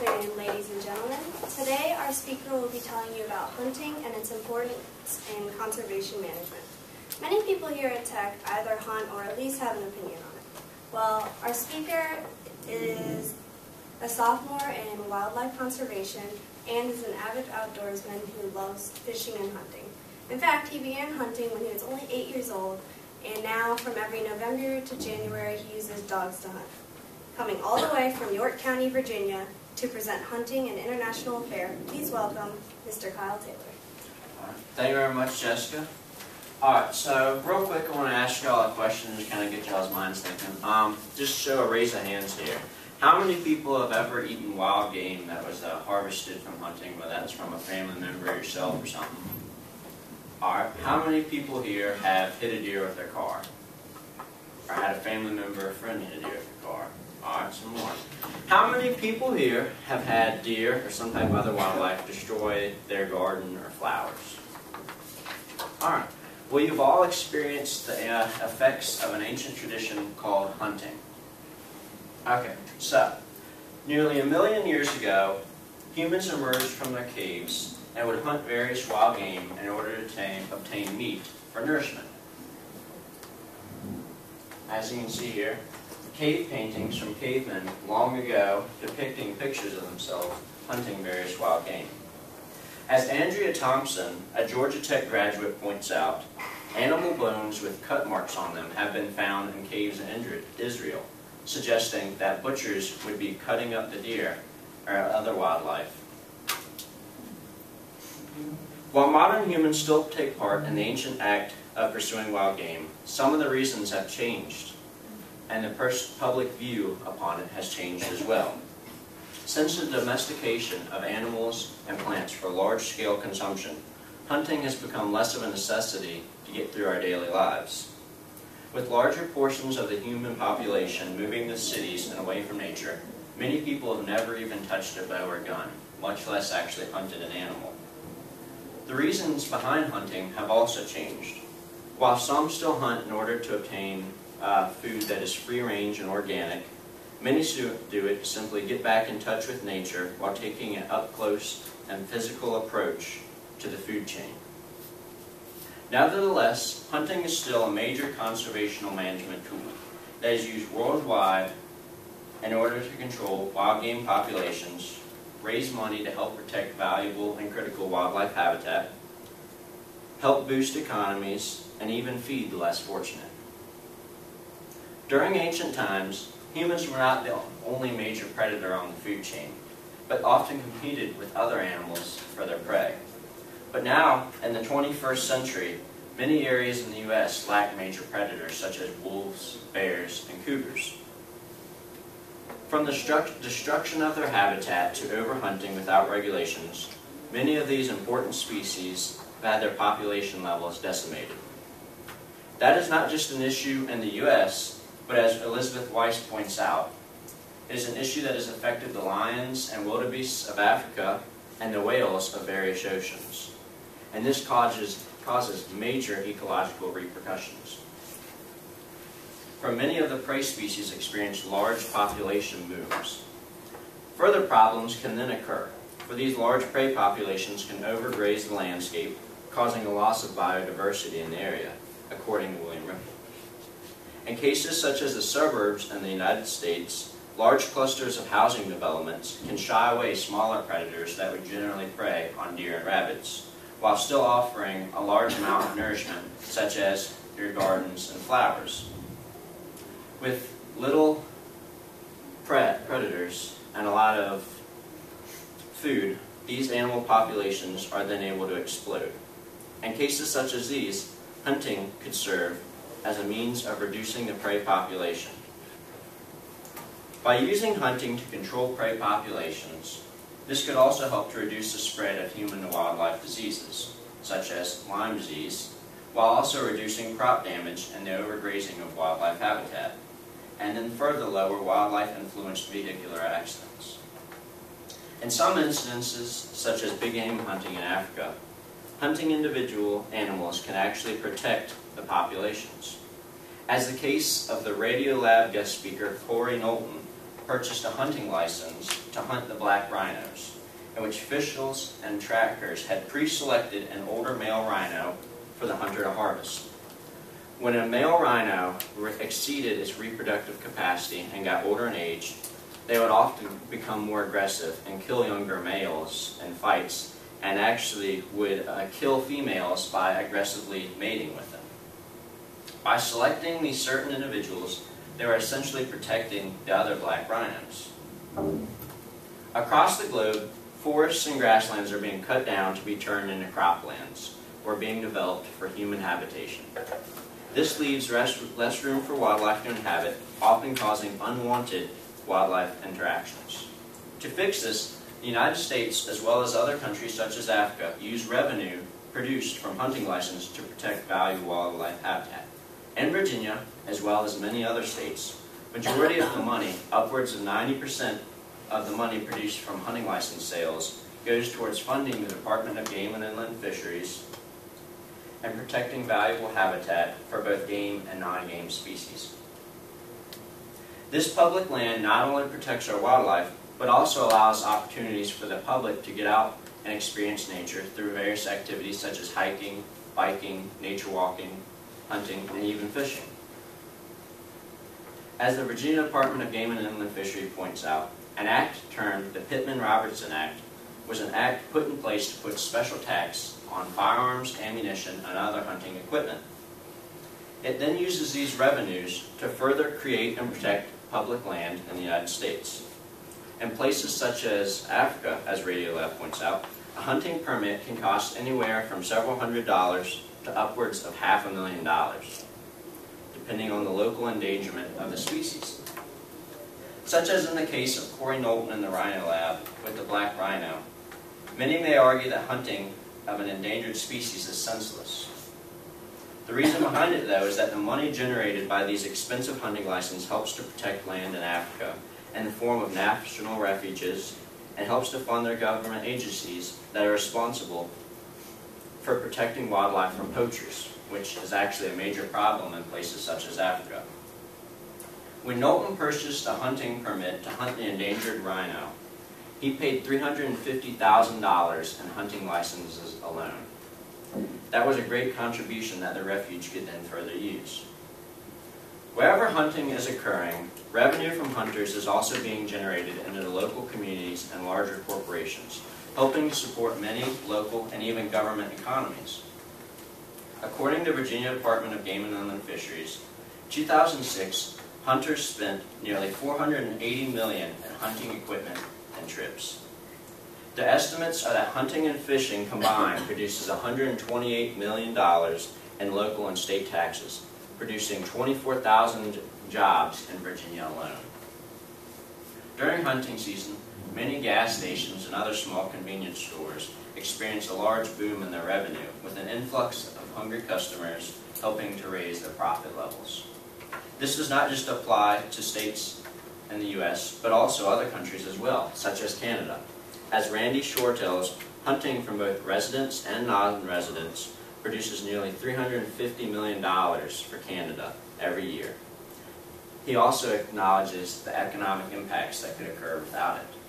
afternoon, ladies and gentlemen. Today, our speaker will be telling you about hunting and its importance in conservation management. Many people here at Tech either hunt or at least have an opinion on it. Well, our speaker is a sophomore in wildlife conservation and is an avid outdoorsman who loves fishing and hunting. In fact, he began hunting when he was only eight years old, and now from every November to January, he uses dogs to hunt coming all the way from York County, Virginia, to present Hunting and International Affair. Please welcome Mr. Kyle Taylor. Thank you very much, Jessica. All right, so real quick, I want to ask y'all a question to kind of get y'all's minds thinking. Um, just show a raise of hands here. How many people have ever eaten wild game that was uh, harvested from hunting, whether that's from a family member, or yourself, or something? All right, how many people here have hit a deer with their car? Or had a family member or friend hit a deer with their car? All right, some more. How many people here have had deer or some type of other wildlife destroy their garden or flowers? All right. Well, you've all experienced the uh, effects of an ancient tradition called hunting. Okay, so nearly a million years ago, humans emerged from their caves and would hunt various wild game in order to obtain, obtain meat for nourishment. As you can see here, cave paintings from cavemen long ago depicting pictures of themselves hunting various wild game. As Andrea Thompson, a Georgia Tech graduate, points out, animal bones with cut marks on them have been found in caves in Israel, suggesting that butchers would be cutting up the deer or other wildlife. While modern humans still take part in the ancient act of pursuing wild game, some of the reasons have changed and the public view upon it has changed as well. Since the domestication of animals and plants for large-scale consumption, hunting has become less of a necessity to get through our daily lives. With larger portions of the human population moving to cities and away from nature, many people have never even touched a bow or gun, much less actually hunted an animal. The reasons behind hunting have also changed. While some still hunt in order to obtain uh, food that is free range and organic. Many do it to simply get back in touch with nature while taking an up close and physical approach to the food chain. Nevertheless, hunting is still a major conservational management tool that is used worldwide in order to control wild game populations, raise money to help protect valuable and critical wildlife habitat, help boost economies, and even feed the less fortunate. During ancient times, humans were not the only major predator on the food chain, but often competed with other animals for their prey. But now, in the 21st century, many areas in the U.S. lack major predators such as wolves, bears, and cougars. From the destruction of their habitat to overhunting without regulations, many of these important species have had their population levels decimated. That is not just an issue in the U.S., but as Elizabeth Weiss points out, it is an issue that has affected the lions and wildebeests of Africa and the whales of various oceans. And this causes, causes major ecological repercussions. For many of the prey species experience large population booms. Further problems can then occur, for these large prey populations can overgraze the landscape, causing a loss of biodiversity in the area, according to. In cases such as the suburbs in the United States, large clusters of housing developments can shy away smaller predators that would generally prey on deer and rabbits, while still offering a large amount of nourishment, such as your gardens and flowers. With little predators and a lot of food, these animal populations are then able to explode. In cases such as these, hunting could serve as a means of reducing the prey population. By using hunting to control prey populations, this could also help to reduce the spread of human and wildlife diseases, such as Lyme disease, while also reducing crop damage and the overgrazing of wildlife habitat, and then further lower wildlife-influenced vehicular accidents. In some instances, such as big game hunting in Africa, hunting individual animals can actually protect the populations. As the case of the Radiolab guest speaker Corey Knowlton purchased a hunting license to hunt the black rhinos, in which officials and trackers had pre-selected an older male rhino for the hunter to harvest. When a male rhino exceeded its reproductive capacity and got older in age, they would often become more aggressive and kill younger males in fights and actually would uh, kill females by aggressively mating with them. By selecting these certain individuals, they were essentially protecting the other black rhinos. Across the globe, forests and grasslands are being cut down to be turned into croplands or being developed for human habitation. This leaves less room for wildlife to inhabit, often causing unwanted wildlife interactions. To fix this, the United States, as well as other countries such as Africa, use revenue produced from hunting licenses to protect valuable wildlife habitat. In Virginia, as well as many other states, majority of the money, upwards of 90% of the money produced from hunting license sales, goes towards funding the Department of Game and Inland Fisheries and protecting valuable habitat for both game and non-game species. This public land not only protects our wildlife, but also allows opportunities for the public to get out and experience nature through various activities such as hiking, biking, nature walking, hunting, and even fishing. As the Virginia Department of Game and Inland Fishery points out, an act termed the Pittman-Robertson Act was an act put in place to put special tax on firearms, ammunition, and other hunting equipment. It then uses these revenues to further create and protect public land in the United States. In places such as Africa, as Radiolab points out, a hunting permit can cost anywhere from several hundred dollars to upwards of half a million dollars, depending on the local endangerment of the species. Such as in the case of Corey Knowlton in the Rhino Lab with the black rhino, many may argue that hunting of an endangered species is senseless. The reason behind it, though, is that the money generated by these expensive hunting licenses helps to protect land in Africa in the form of national refuges and helps to fund their government agencies that are responsible for protecting wildlife from poachers, which is actually a major problem in places such as Africa. When Knowlton purchased a hunting permit to hunt the endangered rhino, he paid $350,000 in hunting licenses alone. That was a great contribution that the refuge could then further use. Wherever hunting is occurring, revenue from hunters is also being generated into the local communities and larger corporations, helping to support many local and even government economies. According to Virginia Department of Game and Inland Fisheries, 2006, hunters spent nearly 480 million in hunting equipment and trips. The estimates are that hunting and fishing combined produces $128 million in local and state taxes, producing 24,000 jobs in Virginia alone. During hunting season, many gas stations and other small convenience stores experience a large boom in their revenue, with an influx of hungry customers helping to raise their profit levels. This does not just apply to states in the U.S., but also other countries as well, such as Canada. As Randy Shore tells, hunting from both residents and non-residents produces nearly $350 million for Canada every year. He also acknowledges the economic impacts that could occur without it.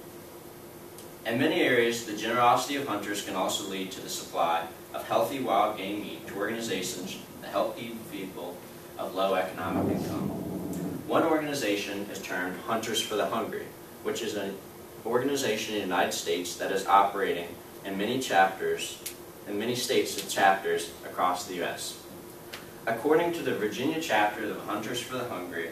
In many areas, the generosity of hunters can also lead to the supply of healthy wild game meat to organizations that help people of low economic income. One organization is termed Hunters for the Hungry, which is an organization in the United States that is operating in many chapters, in many states and chapters across the U.S. According to the Virginia chapter of Hunters for the Hungry,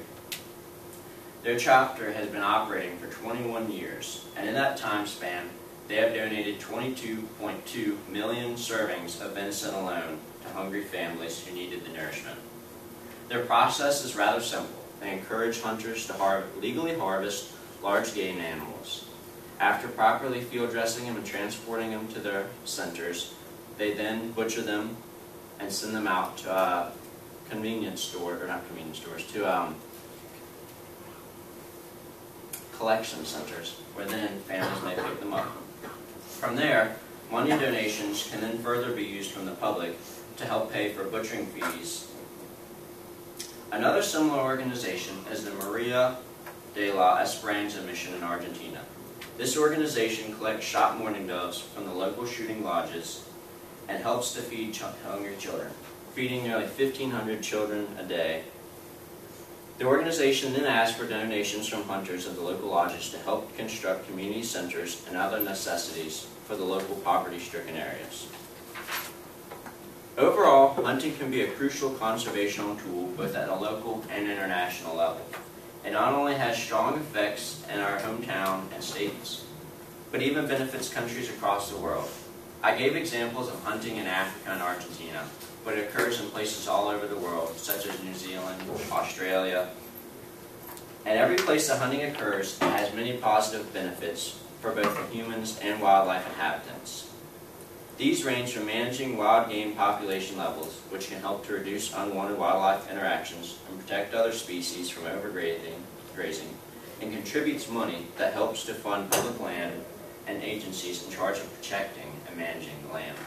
their chapter has been operating for 21 years, and in that time span, they have donated 22.2 million servings of venison alone to hungry families who needed the nourishment. Their process is rather simple. They encourage hunters to har legally harvest large game animals. After properly field dressing them and transporting them to their centers, they then butcher them and send them out to a convenience store, or not convenience stores, to um, collection centers, where then families may pick them up. From there, money donations can then further be used from the public to help pay for butchering fees Another similar organization is the Maria de la Esperanza mission in Argentina. This organization collects shot mourning doves from the local shooting lodges and helps to feed hungry children, feeding nearly 1,500 children a day. The organization then asked for donations from hunters of the local lodges to help construct community centers and other necessities for the local poverty-stricken areas. Overall, hunting can be a crucial conservational tool both at a local and international level. It not only has strong effects in our hometown and states, but even benefits countries across the world. I gave examples of hunting in Africa and Argentina, but it occurs in places all over the world, such as New Zealand, Australia. And every place that hunting occurs it has many positive benefits for both the humans and wildlife inhabitants. These range from managing wild game population levels, which can help to reduce unwanted wildlife interactions and protect other species from overgrazing, grazing, and contributes money that helps to fund public land and agencies in charge of protecting and managing the land.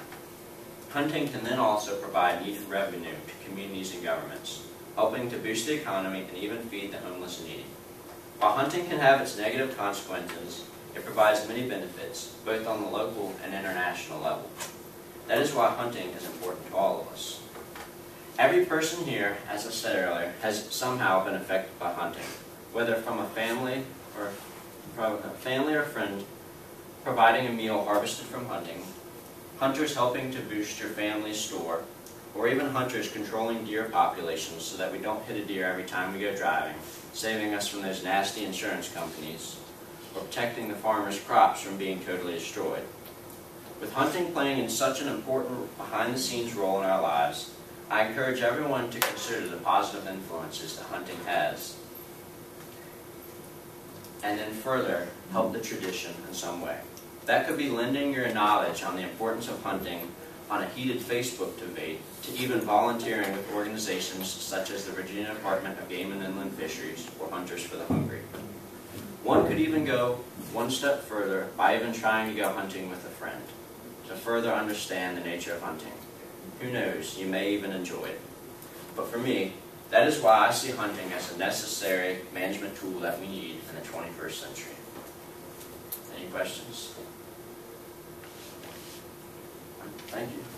Hunting can then also provide needed revenue to communities and governments, helping to boost the economy and even feed the homeless and needy. While hunting can have its negative consequences, it provides many benefits, both on the local and international level. That is why hunting is important to all of us. Every person here, as I said earlier, has somehow been affected by hunting, whether from a family or from a family or friend providing a meal harvested from hunting, hunters helping to boost your family's store, or even hunters controlling deer populations so that we don't hit a deer every time we go driving, saving us from those nasty insurance companies, or protecting the farmer's crops from being totally destroyed. With hunting playing in such an important behind-the-scenes role in our lives, I encourage everyone to consider the positive influences that hunting has, and then further help the tradition in some way. That could be lending your knowledge on the importance of hunting on a heated Facebook debate to even volunteering with organizations such as the Virginia Department of Game and Inland Fisheries or Hunters for the Hungry. One could even go one step further by even trying to go hunting with a friend to further understand the nature of hunting. Who knows, you may even enjoy it. But for me, that is why I see hunting as a necessary management tool that we need in the 21st century. Any questions? Thank you.